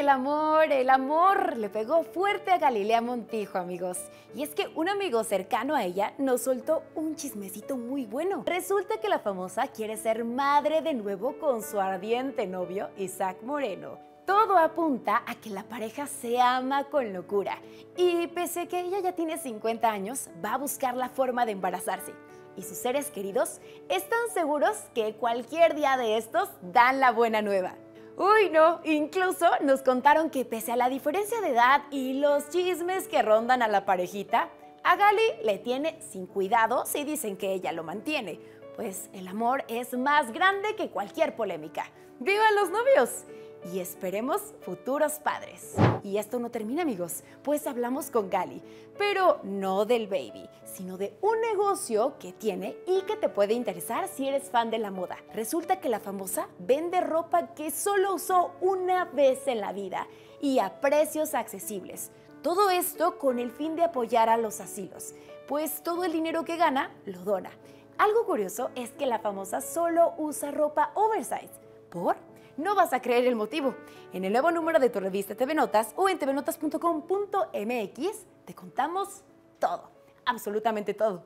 el amor, el amor le pegó fuerte a Galilea Montijo, amigos. Y es que un amigo cercano a ella nos soltó un chismecito muy bueno. Resulta que la famosa quiere ser madre de nuevo con su ardiente novio, Isaac Moreno. Todo apunta a que la pareja se ama con locura y pese a que ella ya tiene 50 años, va a buscar la forma de embarazarse. Y sus seres queridos están seguros que cualquier día de estos dan la buena nueva. Uy, no, incluso nos contaron que pese a la diferencia de edad y los chismes que rondan a la parejita, a Gali le tiene sin cuidado si dicen que ella lo mantiene, pues el amor es más grande que cualquier polémica. ¡Vivan los novios! Y esperemos futuros padres. Y esto no termina amigos, pues hablamos con Gali, pero no del baby, sino de un negocio que tiene y que te puede interesar si eres fan de la moda. Resulta que la famosa vende ropa que solo usó una vez en la vida y a precios accesibles. Todo esto con el fin de apoyar a los asilos, pues todo el dinero que gana lo dona. Algo curioso es que la famosa solo usa ropa oversize. ¿Por? No vas a creer el motivo. En el nuevo número de tu revista TV Notas o en tvnotas.com.mx te contamos todo, absolutamente todo.